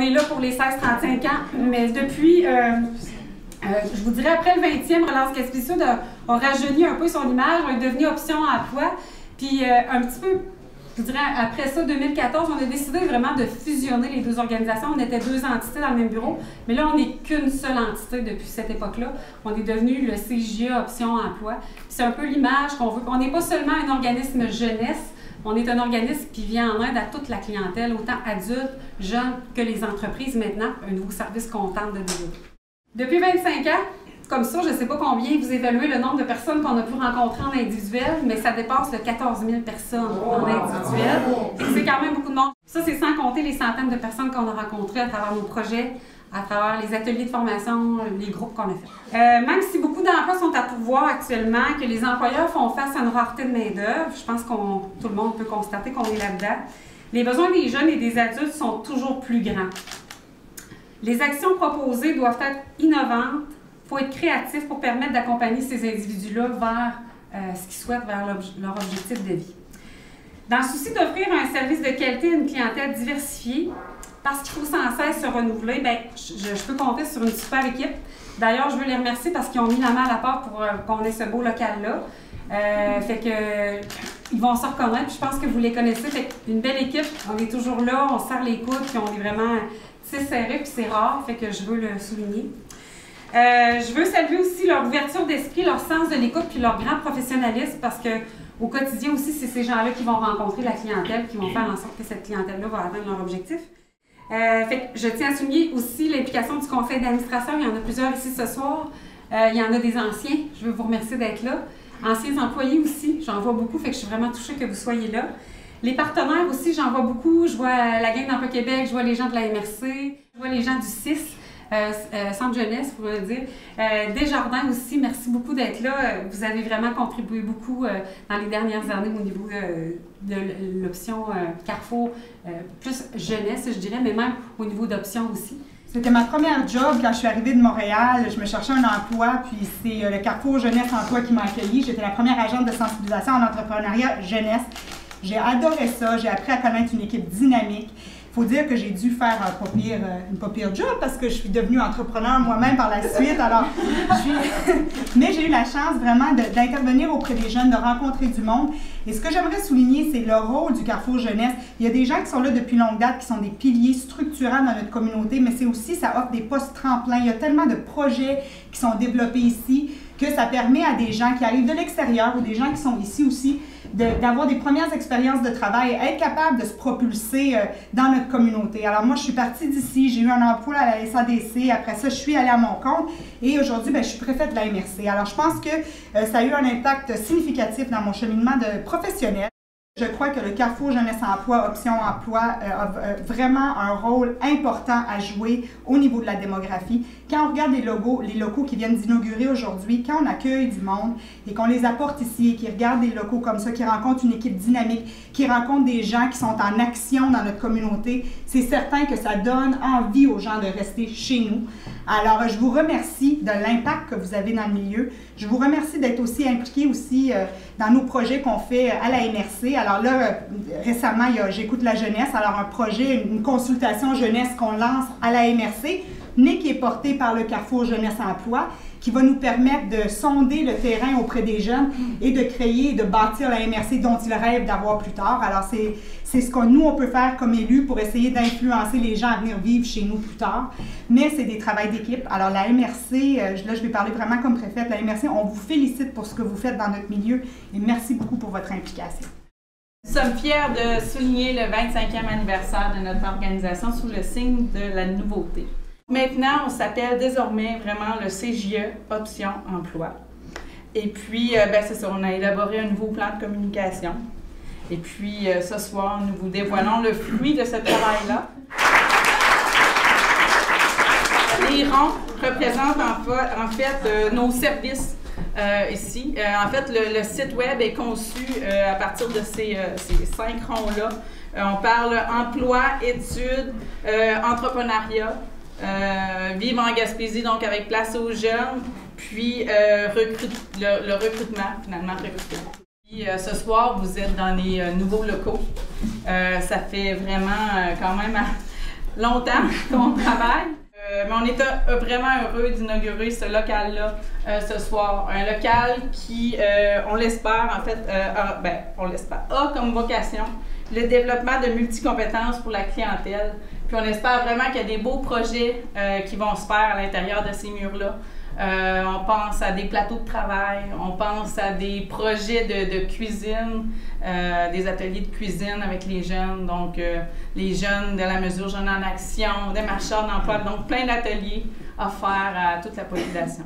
on est là pour les 16-35 ans, mais depuis, euh, euh, je vous dirais, après le 20e, Relance Sud a, a, rajeuni un peu son image, est devenu option emploi. Puis euh, un petit peu, je dirais, après ça, 2014, on a décidé vraiment de fusionner les deux organisations. On était deux entités dans le même bureau, mais là, on n'est qu'une seule entité depuis cette époque-là. On est devenu le CJE Option Emploi. C'est un peu l'image qu'on veut. On n'est pas seulement un organisme jeunesse, on est un organisme qui vient en aide à toute la clientèle, autant adultes, jeunes que les entreprises maintenant, un nouveau service qu'on tente de développer. Depuis 25 ans, comme ça, je ne sais pas combien vous évaluez le nombre de personnes qu'on a pu rencontrer en individuel, mais ça dépasse le 14 000 personnes en individuel. C'est quand même beaucoup de monde. Ça, c'est sans compter les centaines de personnes qu'on a rencontrées à travers nos projets, à travers les ateliers de formation, les groupes qu'on a fait. Euh, même si beaucoup d'emplois sont à pouvoir actuellement, que les employeurs font face à une rareté de main-d'œuvre, je pense qu'on tout le monde peut constater qu'on est là-dedans. Les besoins des jeunes et des adultes sont toujours plus grands. Les actions proposées doivent être innovantes. Il faut être créatif pour permettre d'accompagner ces individus-là vers euh, ce qu'ils souhaitent, vers leur objectif de vie. Dans le souci d'offrir un service de qualité à une clientèle diversifiée, parce qu'il faut sans cesse se renouveler, bien, je, peux compter sur une super équipe. D'ailleurs, je veux les remercier parce qu'ils ont mis la main à la porte pour euh, qu'on ait ce beau local-là. Euh, fait que ils vont se reconnaître. je pense que vous les connaissez. Fait une belle équipe. On est toujours là, on serre les coudes, puis on est vraiment serré, puis c'est rare. Fait que je veux le souligner. Euh, je veux saluer aussi leur ouverture d'esprit, leur sens de l'écoute, puis leur grand professionnalisme, parce que au quotidien aussi, c'est ces gens-là qui vont rencontrer la clientèle, qui vont faire en sorte que cette clientèle-là va atteindre leur objectif. Euh, fait je tiens à souligner aussi l'implication du conseil d'administration. Il y en a plusieurs ici ce soir. Euh, il y en a des anciens. Je veux vous remercier d'être là. Anciens employés aussi. J'en vois beaucoup. Fait que je suis vraiment touchée que vous soyez là. Les partenaires aussi, j'en vois beaucoup. Je vois la gang d'Emploi Québec, je vois les gens de la MRC, je vois les gens du CIS. Euh, euh, Centre Jeunesse, pour le dire. Euh, Desjardins aussi, merci beaucoup d'être là. Vous avez vraiment contribué beaucoup dans les dernières années au niveau de l'option Carrefour, plus jeunesse, je dirais, mais même au niveau d'options aussi. C'était ma première job quand je suis arrivée de Montréal. Je me cherchais un emploi, puis c'est le Carrefour Jeunesse Emploi qui m'a accueilli. J'étais la première agente de sensibilisation en entrepreneuriat jeunesse. J'ai adoré ça. J'ai appris à connaître une équipe dynamique. Faut dire que j'ai dû faire un pas pire, une pas pire job parce que je suis devenue entrepreneur moi-même par la suite. Alors, mais j'ai eu la chance vraiment d'intervenir auprès des jeunes, de rencontrer du monde. Et ce que j'aimerais souligner, c'est le rôle du Carrefour Jeunesse. Il y a des gens qui sont là depuis longue date, qui sont des piliers structurants dans notre communauté, mais c'est aussi, ça offre des postes tremplins. Il y a tellement de projets qui sont développés ici que ça permet à des gens qui arrivent de l'extérieur ou des gens qui sont ici aussi d'avoir des premières expériences de travail, être capable de se propulser euh, dans notre communauté. Alors moi, je suis partie d'ici, j'ai eu un emploi à la SADC, après ça, je suis allée à mon compte et aujourd'hui, ben, je suis préfète de la MRC. Alors je pense que euh, ça a eu un impact significatif dans mon cheminement de professionnel. Je crois que le Carrefour Jeunesse Emploi, Option Emploi euh, a euh, vraiment un rôle important à jouer au niveau de la démographie. Quand on regarde les logos, les locaux qui viennent d'inaugurer aujourd'hui, quand on accueille du monde et qu'on les apporte ici et qu'ils regardent des locaux comme ça, qui rencontrent une équipe dynamique, qui rencontrent des gens qui sont en action dans notre communauté, c'est certain que ça donne envie aux gens de rester chez nous. Alors, je vous remercie de l'impact que vous avez dans le milieu. Je vous remercie d'être aussi impliqué aussi euh, dans nos projets qu'on fait à la MRC. Alors là, euh, récemment, J'écoute la jeunesse. Alors, un projet, une consultation jeunesse qu'on lance à la MRC, mais qui est porté par le Carrefour Jeunesse Emploi qui va nous permettre de sonder le terrain auprès des jeunes et de créer, de bâtir la MRC dont ils rêvent d'avoir plus tard. Alors, c'est ce que nous, on peut faire comme élus pour essayer d'influencer les gens à venir vivre chez nous plus tard. Mais c'est des travails d'équipe. Alors, la MRC, euh, là, je vais parler vraiment comme préfète, la MRC, on vous félicite pour ce que vous faites dans notre milieu et merci beaucoup pour votre implication. Nous sommes fiers de souligner le 25e anniversaire de notre organisation sous le signe de la nouveauté. Maintenant, on s'appelle désormais vraiment le CJE Option Emploi. Et puis, euh, ben, c'est ça, on a élaboré un nouveau plan de communication. Et puis, euh, ce soir, nous vous dévoilons le fruit de ce travail-là. Les ronds représentent en fait, euh, nos services ici. en fait, le, site web est conçu à partir de ces, ces cinq ronds-là. on parle emploi, études, entrepreneuriat, euh, vivre en Gaspésie, donc avec place aux jeunes, puis euh, le, recrutement, finalement, recrutement. Euh, ce soir, vous êtes dans les nouveaux locaux. ça fait vraiment quand même longtemps qu'on travaille. Mais on est vraiment heureux d'inaugurer ce local-là ce soir. Un local qui, on l'espère, en fait, ben, on l'espère, a comme vocation le développement de multicompétences pour la clientèle. Puis on espère vraiment qu'il y a des beaux projets qui vont se faire à l'intérieur de ces murs-là. Euh, on pense à des plateaux de travail, on pense à des projets de, cuisine, euh, des ateliers de cuisine avec les jeunes, donc euh, les jeunes de la mesure Jeunes en Action, des marcheurs d'emploi, donc plein d'ateliers offerts à toute la population.